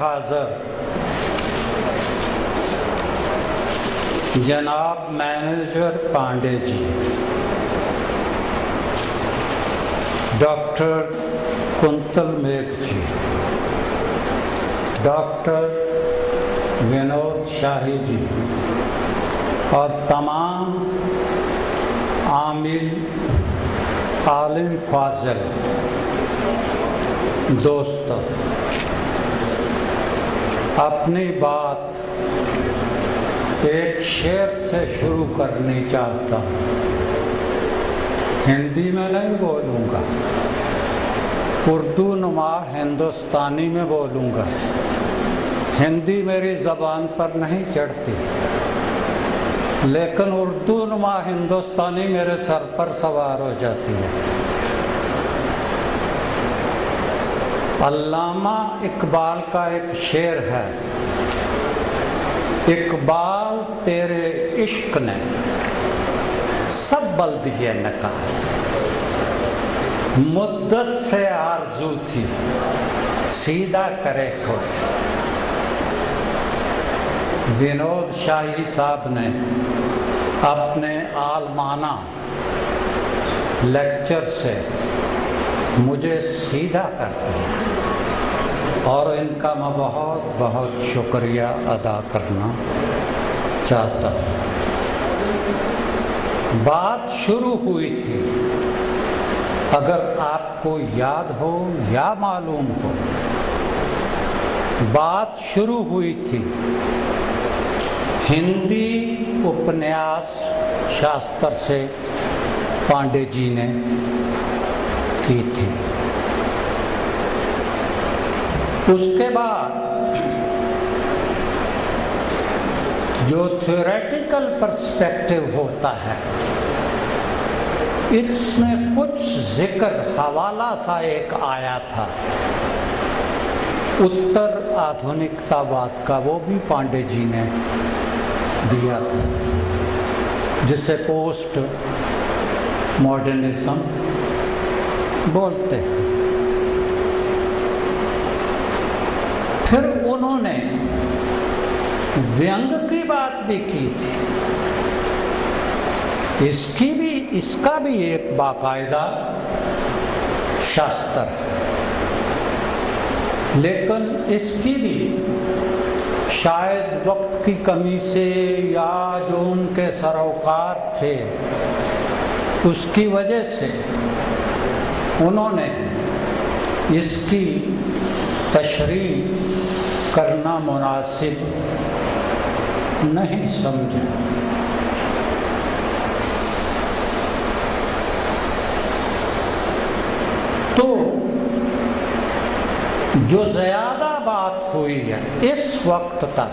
हाजिर। जनाब manager Pandey ji. Doctor Kuntal Megh ji. Doctor Vinod शाही जी। और तमाम आमिल आलिम फाजल। दोस्तों अपनी बात एक शेर से शुरू करनी चाहता हूँ। हिंदी में नहीं बोलूँगा, उर्दू नुमा हिंदुस्तानी में बोलूँगा। हिंदी मेरी ज़बान पर नहीं चढ़ती, लेकिन उर्दू नुमा हिंदुस्तानी मेरे सर पर सवार हो जाती है। अल्लामा इकबाल का एक शेर है। इकबाल तेरे इश्क ने सब बल दिए नकार। मुद्दत से आरज़ू थी, सीधा करे कोई विनोद शाही साहब ने अपने आलमाना लेक्चर से मुझे सीधा करते हैं। और इनका मैं बहुत बहुत शुक्रिया अदा करना चाहता हूँ। बात शुरू हुई थी। अगर आपको याद हो या मालूम हो, बात शुरू हुई थी। हिंदी उपन्यास शास्त्र से पांडे जी ने की थी। उसके बाद जो थ्योरेटिकल पर्सपेक्टिव होता है, इसमें कुछ ज़िक्र हवाला सा एक आया था। उत्तर आधुनिकतावाद का वो भी पांडे जी ने दिया था, जिसे पोस्ट मॉडर्निज्म बोलते हैं। फिर उन्होंने व्यंग की बात भी की थी। इसकी भी, इसका भी एक बाकायदा शास्त्र है। लेकिन इसकी भी शायद वक्त की कमी से या जो उनके सरोकार थे, उसकी वजह से उन्होंने इसकी तशरी करना मुनासिब नहीं समझा। तो जो ज़्यादा बात हुई है, इस वक्त तक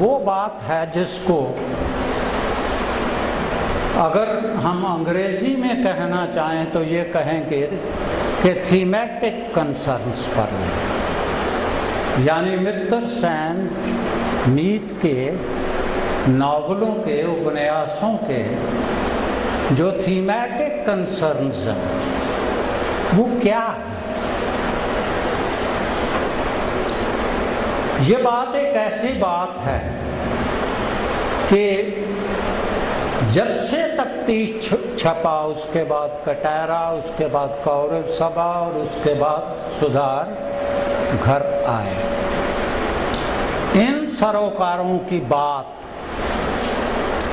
वो बात है जिसको अगर हम अंग्रेज़ी में कहना चाहें तो ये कहेंगे कि थीमेटिक कंसर्न्स पर यानी मित्र सैन मीत के नावलों के, उपन्यासों के जो थीमेटिक कंसर्न्स हैं, वो क्या है? ये बात एक ऐसी बात है कि जब से तफ्तीश छपा उसके बाद कटहरा, उसके बाद कौरव सभा और उसके बाद सुधार घर आए। इन सरोकारों की बात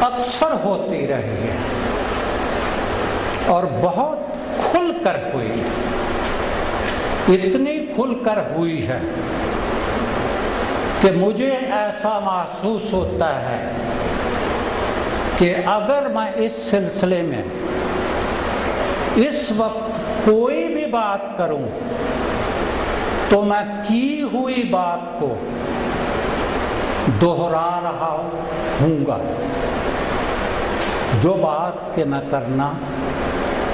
अक्सर होती रही है और बहुत खुलकर हुई। है इतनी खुलकर हुई है कि मुझे ऐसा महसूस होता है कि अगर मैं इस सिलसिले में इस वक्त कोई भी बात करूँ तो मैं की हुई बात को दोहरा रहा हूँगा। जो बात के मैं करना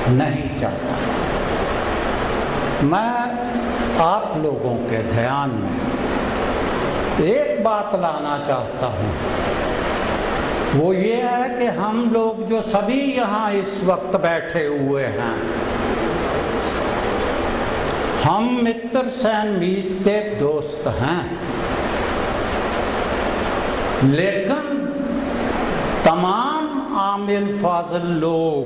नहीं चाहता। मैं आप लोगों के ध्यान में एक बात लाना चाहता हूँ। वो ये है कि हम लोग जो सभी यहाँ इस वक्त बैठे हुए हैं, हम मित्र सैन मीत के दोस्त हैं। लेकिन तमाम आमिल फाजल लोग,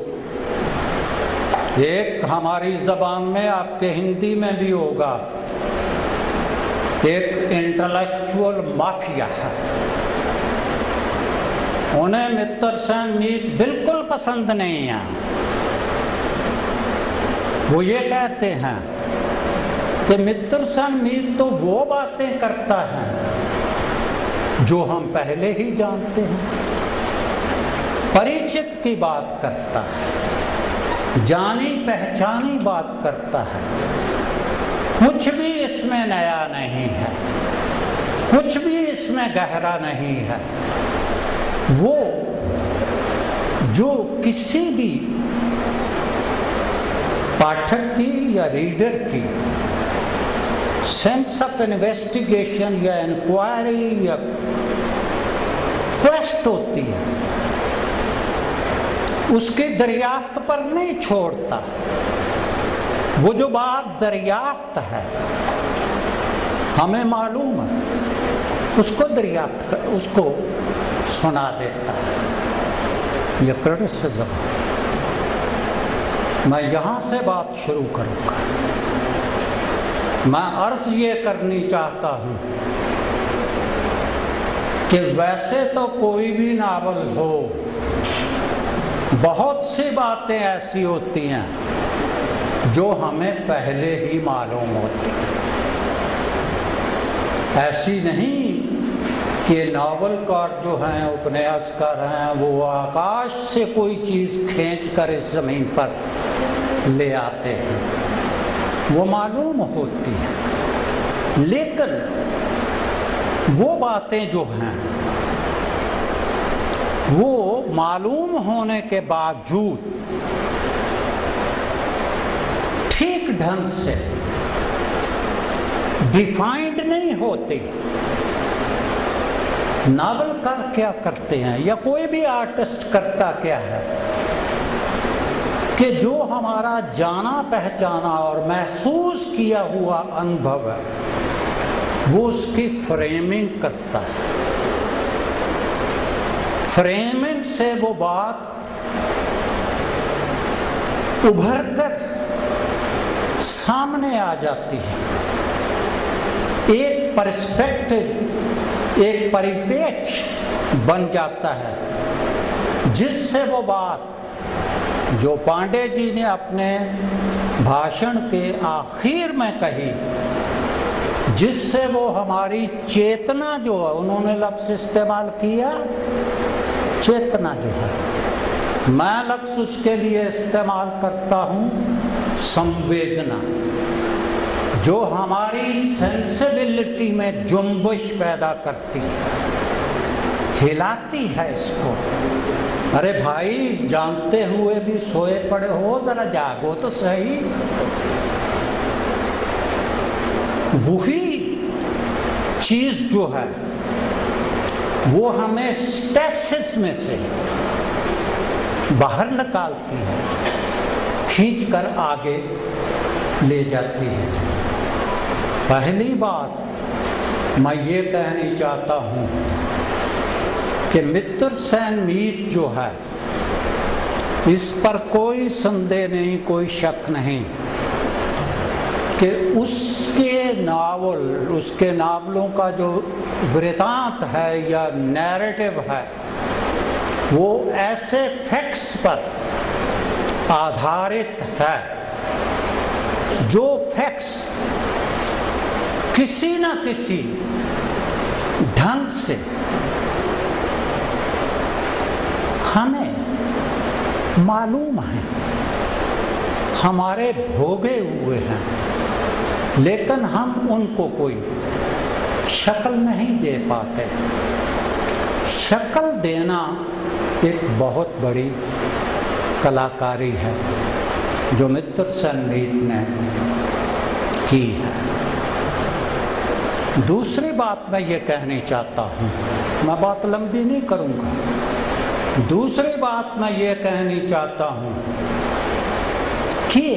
एक हमारी जबान में आपके हिंदी में भी होगा, एक इंटेलेक्चुअल माफिया है। उन्हें मित्र से मीत बिल्कुल पसंद नहीं है। वो ये कहते हैं कि मित्र से मीत तो वो बातें करता है जो हम पहले ही जानते हैं। परिचित की बात करता है, जानी पहचानी बात करता है। कुछ भी इसमें नया नहीं है, कुछ भी इसमें गहरा नहीं है। वो जो किसी भी पाठक की या रीडर की सेंस ऑफ़ इन्वेस्टिगेशन या इंक्वायरी या क्वेस्ट होती है, उसके दरियाफ्त पर नहीं छोड़ता। वो जो बात दरियाफ्त है, हमें मालूम है, उसको दरियाफ्त कर, उसको सुना देता है। यह क्रिटिसिज्म मैं यहाँ से बात शुरू करूँगा। मैं अर्ज़ ये करनी चाहता हूँ कि वैसे तो कोई भी नावल हो, बहुत सी बातें ऐसी होती हैं जो हमें पहले ही मालूम होती हैं। ऐसी नहीं कि नावलकार जो हैं, उपन्यासकार हैं, वो आकाश से कोई चीज़ खींच कर इस ज़मीन पर ले आते हैं। वो मालूम होती है। लेकिन वो बातें जो हैं, वो मालूम होने के बावजूद ठीक ढंग से डिफाइंड नहीं होते। नावलकार क्या करते हैं? या कोई भी आर्टिस्ट करता क्या है? कि जो हमारा जाना पहचाना और महसूस किया हुआ अनुभव है, वो उसकी फ्रेमिंग करता है। फ्रेमिंग से वो बात उभर कर सामने आ जाती है। एक परस्पेक्टिव एक परिपेक्ष बन जाता है। जिससे वो बात, जो पांडे जी ने अपने भाषण के आखिर में कही, जिससे वो हमारी चेतना जो है, उन्होंने लफ्ज इस्तेमाल किया, चेतना जो है। मैं लफ्ज उसके लिए इस्तेमाल करता हूँ संवेदना। जो हमारी सेंसिबिलिटी में जुम्बिश पैदा करती है, हिलाती है इसको। अरे भाई, जानते हुए भी सोए पड़े हो, जरा जागो तो सही। वही चीज़ जो है, वो हमें स्टेसिस में से बाहर निकालती है खींच कर आगे ले जाती है। पहली बात मैं ये कहनी चाहता हूँ कि मित्र सैन मीत जो है, इस पर कोई संदेह नहीं, कोई शक नहीं कि उसके नावल, उसके नावलों का जो वृतांत है या नैरेटिव है, वो ऐसे फैक्ट्स पर आधारित है। जो फैक्ट्स किसी न किसी ढंग से हमें मालूम है, हमारे भोगे हुए हैं, लेकिन हम उनको कोई शक्ल नहीं दे पाते। शक्ल देना एक बहुत बड़ी कलाकारी है, जो मित्र संगीत ने की है। दूसरी बात मैं ये कहनी चाहता हूँ, मैं बात लंबी नहीं करूँगा। दूसरी बात मैं ये कहनी चाहता हूँ कि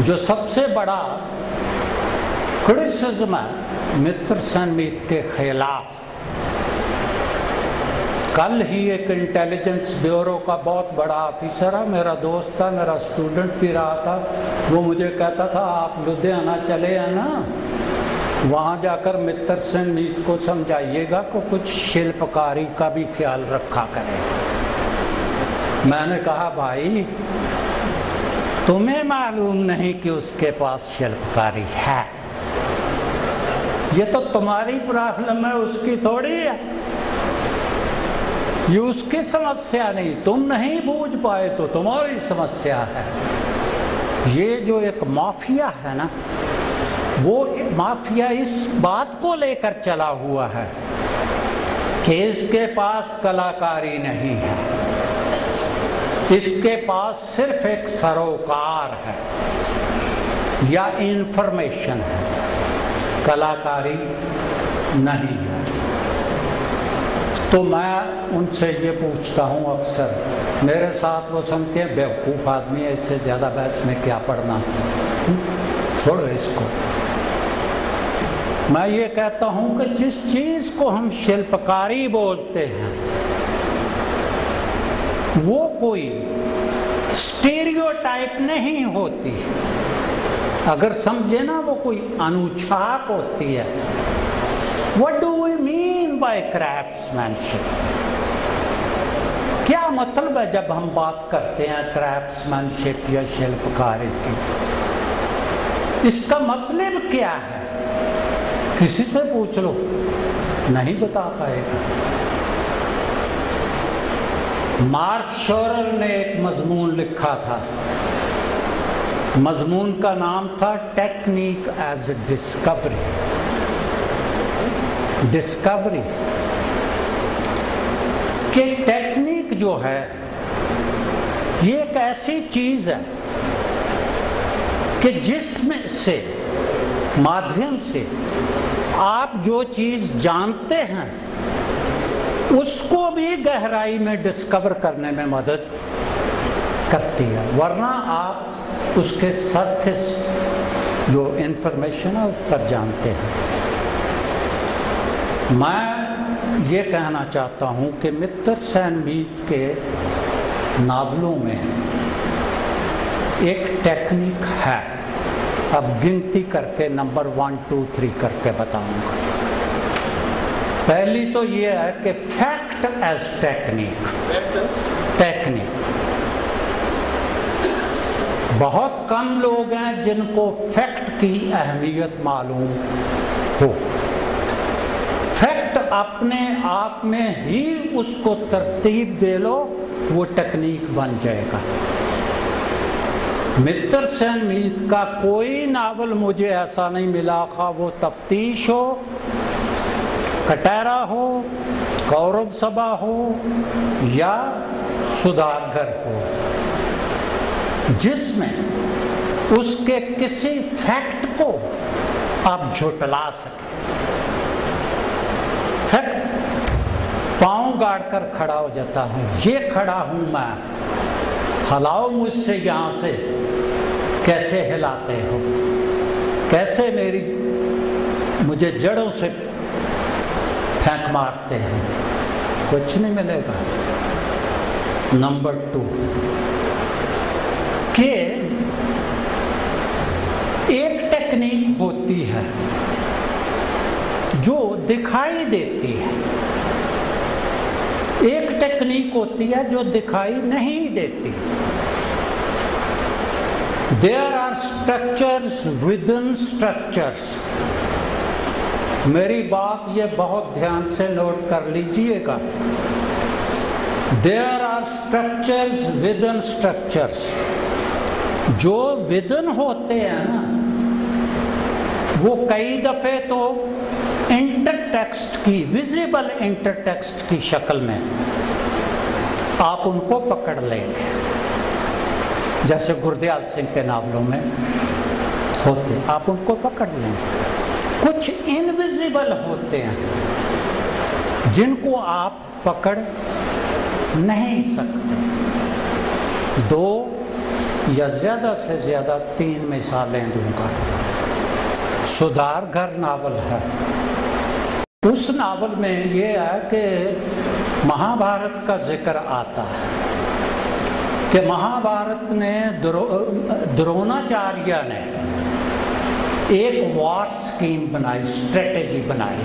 जो सबसे बड़ा क्रिटिसिज्म है मित्र सनमीत के खिलाफ, कल ही एक इंटेलिजेंस ब्यूरो का बहुत बड़ा ऑफिसर है, मेरा दोस्त था, मेरा स्टूडेंट भी रहा था, वो मुझे कहता था, आप लुधियाना चले हैं ना वहाँ जाकर मित्र सनमीत को समझाइएगा को कुछ शिल्पकारी का भी ख्याल रखा करें। मैंने कहा, भाई, तुम्हें मालूम नहीं कि उसके पास शिल्पकारी है। ये तो तुम्हारी प्रॉब्लम है, उसकी थोड़ी है। ये उसकी समस्या नहीं, तुम नहीं बूझ पाए तो तुम्हारी समस्या है। ये जो एक माफिया है ना वो माफिया इस बात को लेकर चला हुआ है कि इसके पास कलाकारी नहीं है। इसके पास सिर्फ़ एक सरोकार है या इंफॉर्मेशन है। कलाकारी नहीं है। तो मैं उनसे ये पूछता हूँ अक्सर, मेरे साथ वो सुनते हैं, बेवकूफ़ आदमी है, इससे ज़्यादा बहस में क्या पढ़ना छोड़ो इसको। मैं ये कहता हूँ कि जिस चीज़ को हम शिल्पकारी बोलते हैं, वो कोई स्टीरियोटाइप नहीं होती। अगर समझे ना, वो कोई अनुछाप होती है। What do we mean by craftsmanship क्या मतलब है जब हम बात करते हैं क्राफ्ट्समैनशिप या शिल्पकारी की? इसका मतलब क्या है? किसी से पूछ लो। नहीं बता पाएगा। मार्क शोरर ने एक मजमून लिखा था। मजमून का नाम था technique as a discovery. Discovery. कि टेक्निक जो है, ये एक ऐसी चीज़ है कि जिसमें से, माध्यम से आप जो चीज़ जानते हैं, उसको भी गहराई में डिस्कवर करने में मदद करती है। वरना आप उसके सरफेस जो इंफॉर्मेशन है, उस पर जानते हैं। मैं ये कहना चाहता हूँ कि मित्र सैनमीत के नावलों में एक टेक्निक है। अब गिनती करके नंबर वन टू थ्री करके बताऊँगा। पहली तो ये है कि फैक्ट एज टेक्निक टेक्निक बहुत कम लोग हैं जिनको फैक्ट की अहमियत मालूम हो। फैक्ट अपने आप में ही उसको तरतीब दे लो वो टेक्निक बन जाएगा। मित्र सेन मीत का कोई नावल मुझे ऐसा नहीं मिला, खा वो तफ्तीश हो, कटहरा हो कौरव सभा हो, या सुधारघर हो, जिसमें उसके किसी फैक्ट को आप झुटला सके। फैक्ट, पाँव गाड़ कर खड़ा हो जाता हूँ। ये खड़ा हूँ मैं। हलाओ मुझसे यहाँ से। कैसे हिलाते हो? कैसे मेरी मुझे जड़ों से फेंक मारते हैं? कुछ नहीं मिलेगा। नंबर टू के एक टेक्निक होती है जो दिखाई देती है। एक टेक्निक होती है जो दिखाई नहीं देती। There are structures within structures मेरी बात ये बहुत ध्यान से नोट कर लीजिएगा। There are structures within structures जो विदन होते हैं ना, वो कई दफे तो इंटरटेक्स्ट की विजिबल इंटरटेक्स्ट की शक्ल में आप उनको पकड़ लेंगे। जैसे गुरदयाल सिंह के नावलों में होते आप उनको पकड़ लें। कुछ इनविजिबल होते हैं, जिनको आप पकड़ नहीं सकते। दो या ज़्यादा से ज़्यादा तीन मिसालें दूँगा। सुधार घर नावल है। उस नावल में ये है कि महाभारत का ज़िक्र आता है। कि महाभारत ने द्रो, द्रोणाचार्य ने एक वॉर स्कीम बनाई स्ट्रेटेजी बनाई।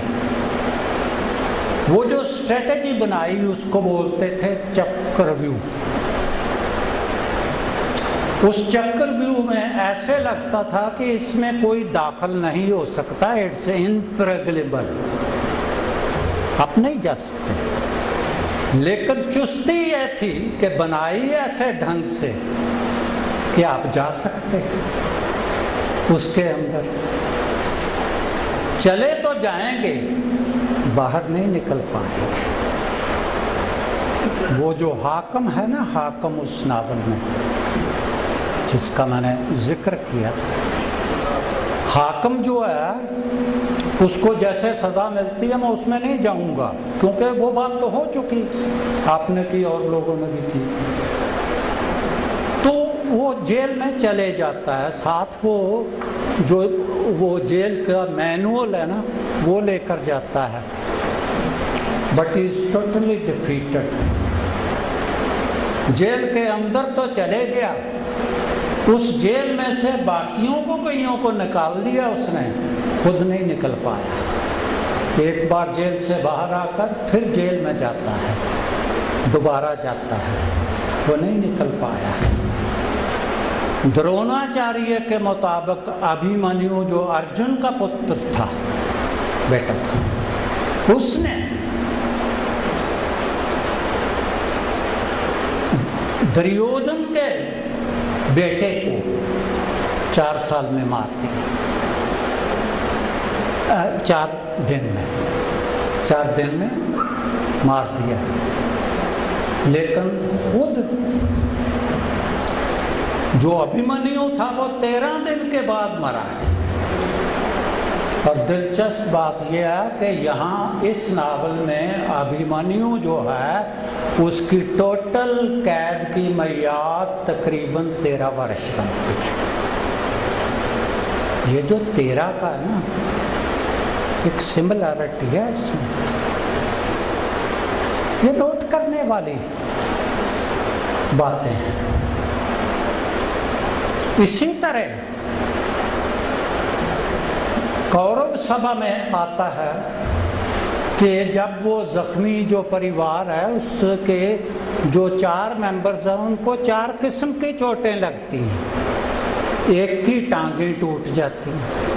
वो जो स्ट्रेटेजी बनाई उसको बोलते थे चक्रव्यूह। उस चक्रव्यूह में ऐसे लगता था कि इसमें कोई दाखिल नहीं हो सकता इट्स इनप्रेगलेबल आप नहीं जा सकते। लेकिन चुस्ती यह थी कि बनाई ऐसे ढंग से कि आप जा सकते हैं उसके अंदर। चले तो जाएँगे, बाहर नहीं निकल पाएँगे। वो जो हाकम है ना, हाकम उस नावल में, जिसका मैंने ज़िक्र किया था। हाकम जो है उसको जैसे सज़ा मिलती है, मैं उसमें नहीं जाऊँगा, क्योंकि वो बात तो हो चुकी, आपने की और लोगों ने भी की। तो वो जेल में चले जाता है, साथ वो, जो, वो जेल का मैनुअल है ना, वो लेकर जाता है। But is totally defeated jail के अंदर तो चले गया। उस जेल में से बाकियों को कईयों को निकाल दिया उसने। खुद नहीं निकल पाया। एक बार जेल से बाहर आकर फिर जेल में जाता है। दोबारा जाता है। वो नहीं निकल पाया। द्रोणाचार्य के मुताबिक अभिमन्यु जो अर्जुन का पुत्र था, बेटा था, उसने दुर्योधन के बेटे को चार साल में मार दिया। चार दिन में, चार दिन में मार दिया। लेकिन खुद जो अभिमन्यु था, वो तेरह दिन के बाद मरा है। और दिलचस्प बात यह है कि यहाँ इस नावल में अभिमन्यु जो है, उसकी टोटल कैद की मैयाद तकरीबन तेरह वर्ष बनती है। ये जो तेरह का है ना एक सिमिलरिटी है इसमें। ये नोट करने वाली बातें हैं। इसी तरह कौरव सभा में आता है कि जब वो जख्मी जो परिवार है, उसके जो चार मेंबर्स हैं, उनको चार किस्म की चोटें लगती हैं। एक की टांगें टूट जाती हैं।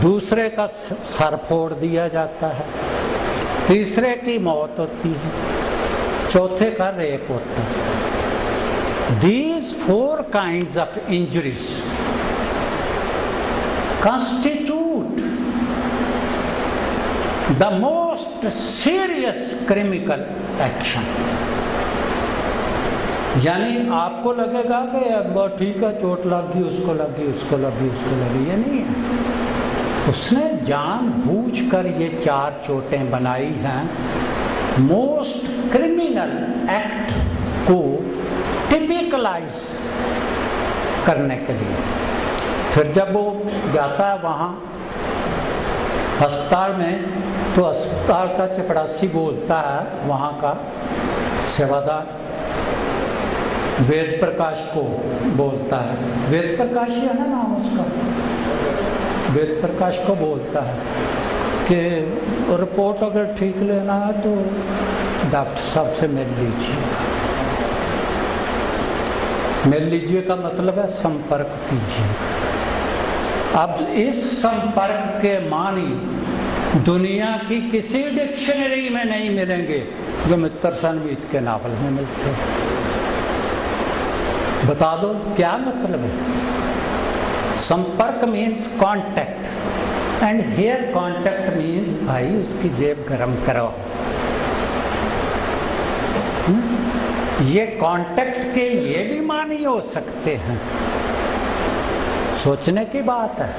दूसरे का सर फोड़ दिया जाता है। तीसरे की मौत होती है। चौथे का रेप होता है। These four kind of injuries constitute the most serious criminal action यानी आपको लगेगा कि ठीक है, चोट लग गई, उसको लग गई, उसको लग गई, उसको लगी ये नहीं है। उसने जान बूझ कर ये चार चोटें बनाई हैं। मोस्ट क्रिमिनल एक्ट को टिपिकलाइज करने के लिए। फिर जब वो जाता है वहाँ, अस्पताल में तो अस्पताल का चपड़ासी बोलता है वहाँ का सेवादार। वेद प्रकाश को बोलता है। वेद प्रकाश ही है ना नाम उसका? वेद प्रकाश को बोलता है कि रिपोर्ट अगर ठीक लेना है तो डॉक्टर साहब से मिल लीजिए। मिल लीजिए का मतलब है संपर्क कीजिए। अब इस संपर्क के मानी दुनिया की किसी डिक्शनरी में नहीं मिलेंगे जो मित्र सनमीत के नावल में मिलते हैं। बता दो, क्या मतलब है? संपर्क means contact and here contact means भाई, उसकी जेब गरम करो? ये कांटेक्ट के ये भी मानी हो सकते हैं। सोचने की बात है।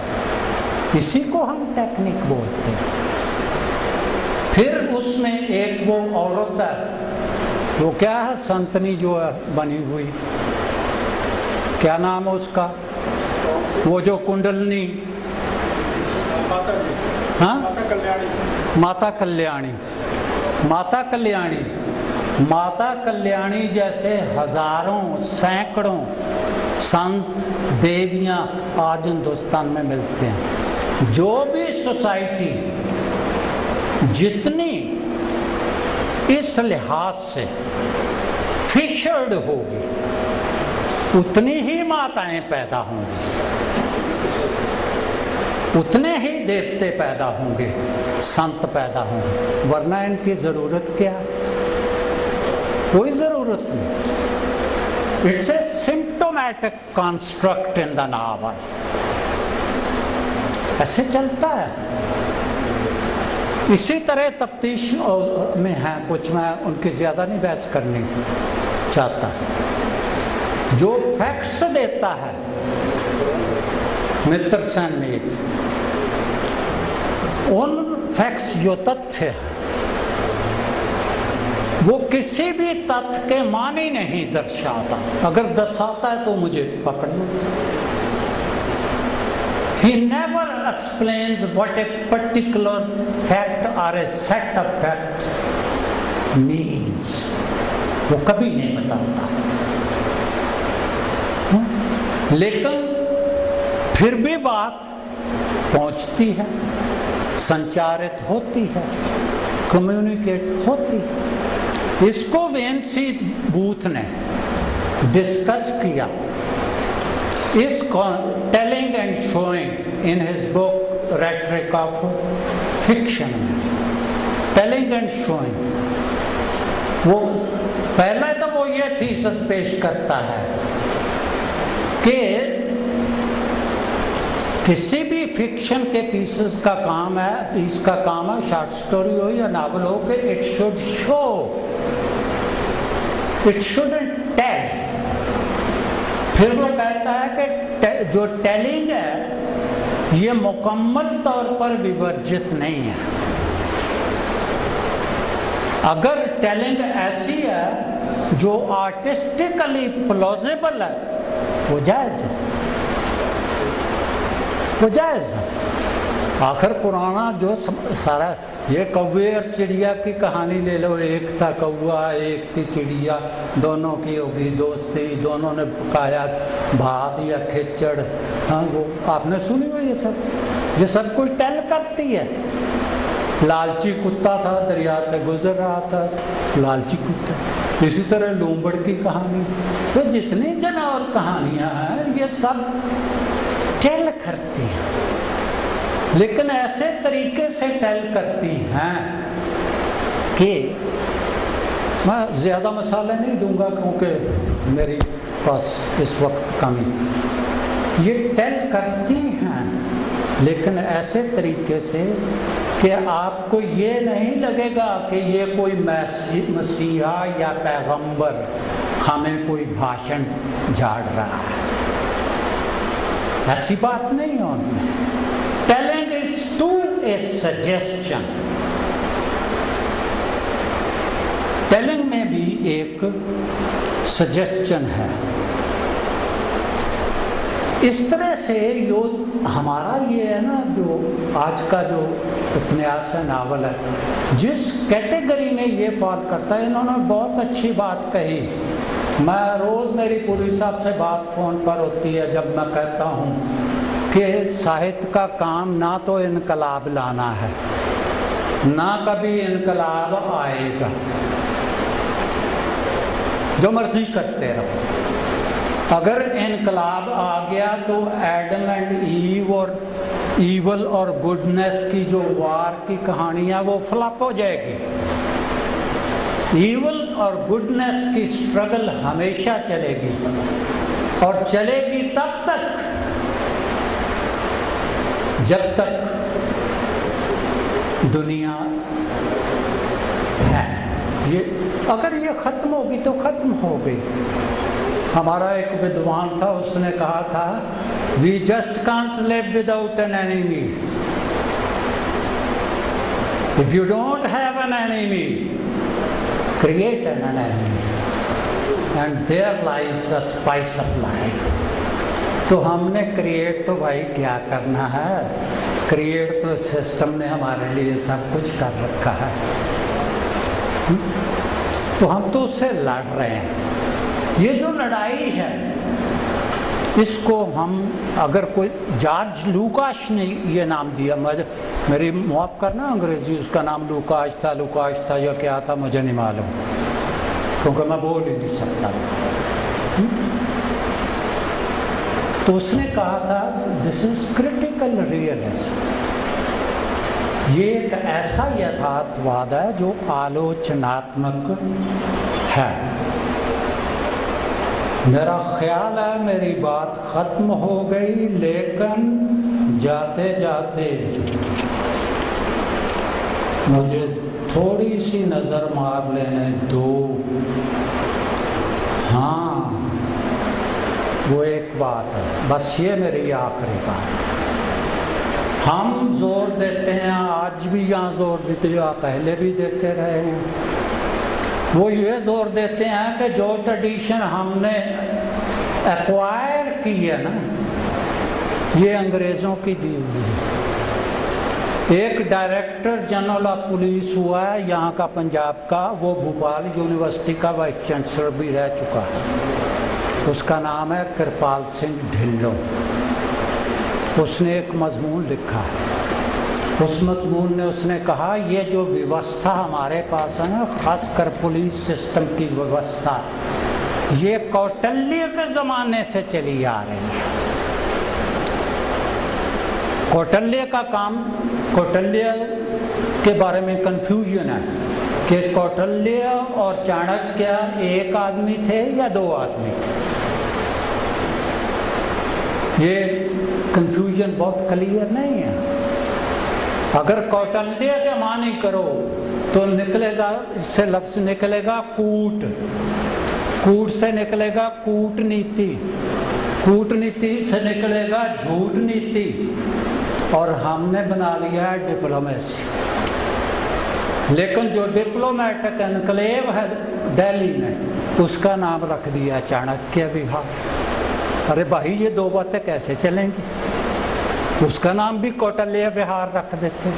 इसी को हम टेक्निक बोलते हैं। फिर उसमें एक वो औरत है। वो क्या है? संतनी जो है, बनी हुई। क्या नाम है उसका? वो जो कुंडलनी। हाँ? माता कल्याणी। माता कल्याणी। माता कल्याणी जैसे हज़ारों, सैकड़ों संत, देवियाँ आज हिंदुस्तान में मिलते हैं। जो भी सोसाइटी जितनी इस लिहाज से फिशर्ड होगी उतनी ही माताएँ पैदा होंगी। उतने ही देवते पैदा होंगे, संत पैदा होंगे। वरना इनकी ज़रूरत क्या? कोई ज़रूरत नहीं। It's a symptomatic construct in the novel ऐसे चलता है। इसी तरह तफ्तीश में है, कुछ मैं उनकी ज़्यादा नहीं बहस करनी चाहता। जो फैक्ट्स देता है मित्र सैनमीत उन फैक्ट्स जो तथ्य है, वो किसी भी तथ्य के माने नहीं दर्शाता अगर दर्शाता है तो मुझे पकड़ लो He never explains what a particular fact or a set of fact means. वो कभी नहीं बताता? लेकिन फिर भी बात पहुँचती है, संचारित होती है कम्युनिकेट होती है। इसको वेन्सी बूथ ने डिस्कस किया। इस telling and showing in his book rhetoric of fiction में। टेलिंग एंड शोइंग वो, पहले तो वो ये थीसस पेश करता है। कि किसी भी फिक्शन के पीसेस का काम है पीस का काम है शॉर्ट स्टोरी हो या नावल हो, कि it should show it should tell फिर वो कहता है कि जो टेलिंग है, ये मुकम्मल तौर पर विवर्जित नहीं है। अगर टेलिंग ऐसी है, जो आर्टिस्टिकली प्लॉजिबल है वो जायज़ है। वो जायज़ है। आखिर पुराना जो सारा, ये कौवे और चिड़िया की कहानी ले लो। एक था कौआ एक थी चिड़िया, दोनों की होगी दोस्ती, दोनों ने पकाया भात या खिचड़। हाँ वो आपने सुनी हो ये सब? ये सब कुछ टेल करती है। लालची कुत्ता था, दरिया से गुजर रहा था, लालची कुत्ता। इसी तरह लोमबड़ की कहानी। तो जितनी जन और कहानियाँ हैं, ये सब टेल करती हैं। लेकिन ऐसे तरीके से टेल करती हैं कि मैं ज़्यादा मसाले नहीं दूँगा क्योंकि मेरी पास इस वक्त कमी। ये टेल करती हैं, लेकिन ऐसे तरीके से कि आपको ये नहीं लगेगा कि ये कोई मसीहा या पैगंबर हमें कोई भाषण झाड़ रहा है। ऐसी बात नहीं है उनमें। Telling is to a suggestion. Telling में भी एक सजेशन है। इस तरह से यो हमारा ये है ना, जो आज का जो उपन्यास है, नावल है, जिस कैटेगरी में ये फॉल करता है, इन्होंने बहुत अच्छी बात कही। मैं रोज़ मेरी पूरी साहब से बात फ़ोन पर होती है जब मैं कहता हूँ कि साहित्य का काम ना तो इनकलाब लाना है, ना कभी इनकलाब आएगा। जो मर्ज़ी करते रहो। अगर इनकलाब आ गया तो एडम एंड ईव और ईवल और गुडनेस की जो वार की कहानी है, वो फ्लॉप हो जाएगी। ईवल और गुडनेस की स्ट्रगल हमेशा चलेगी। और चलेगी तब तक, जब तक दुनिया है। ये, अगर ये ख़त्म होगी तो ख़त्म हो गई। हमारा एक विद्वान था, उसने कहा था we just can't live without an enemy if you don't have an enemy create an enemy, and there lies the spice of life. तो हमने क्रिएट तो भाई क्या करना है? क्रिएट तो सिस्टम ने हमारे लिए सब कुछ कर रखा है। हम्म? तो हम तो उससे लड़ रहे हैं। ये जो लड़ाई है इसको हम अगर कोई जॉर्ज लूकाश ने ये नाम दिया मुझे मेरी मुआफ़ करना अंग्रेज़ी, उसका नाम लूकाश था लूकाश था या क्या था, मुझे नहीं मालूम। क्योंकि मैं बोल ही नहीं सकता। हम्म? तो उसने कहा था दिस इज़ क्रिटिकल रियलिज्म ये एक ऐसा यथार्थवाद है जो आलोचनात्मक है। मेरा ख्याल है मेरी बात ख़त्म हो गई, लेकिन जाते जाते मुझे थोड़ी सी नज़र मार लेने दो। हाँ वो एक बात है। बस ये मेरी आखिरी बात हम ज़ोर देते हैं, आज भी यहाँ ज़ोर देते हैं पहले भी देते रहे हैं। वो ये ज़ोर देते हैं कि जो ट्रेडिशन हमने एक्वायर की है ना, ये अंग्रेज़ों की दी हुई है। एक डायरेक्टर जनरल ऑफ़ पुलिस हुआ है, यहाँ का पंजाब का, वो भोपाल यूनिवर्सिटी का वाइस चांसलर भी रह चुका है। उसका नाम है कृपाल सिंह ढिल्लो। उसने एक मजमून लिखा है। उस मजमून ने उसने कहा, ये जो व्यवस्था हमारे पास है ना, खासकर पुलिस सिस्टम की व्यवस्था, ये कौटल्य के ज़माने से चली आ रही है। कौटल्य का काम, कौटल्य के बारे में कंफ्यूजन है कि कौटल्य और चाणक्य एक आदमी थे या दो आदमी थे। ये कंफ्यूजन बहुत क्लियर नहीं है। अगर कौटल्य के मानी करो तो निकलेगा, इससे लफ्ज निकलेगा कूट। कूट से निकलेगा कूटनीति। कूटनीति से निकलेगा झूठ नीति और हमने बना लिया है डिप्लोमेसी लेकिन जो डिप्लोमेटिक एनक्लेव है दिल्ली में, उसका नाम रख दिया चाणक्य विहार। अरे भाई, ये दो बातें कैसे चलेंगी? उसका नाम भी कौटल्य विहार रख देते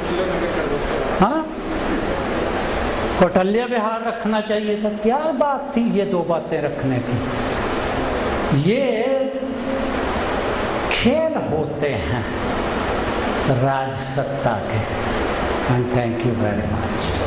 हाँ। कौटल्य विहार रखना चाहिए था क्या बात थी ये दो बातें रखने की? ये खेल होते हैं, राजसत्ता के। And thank you very much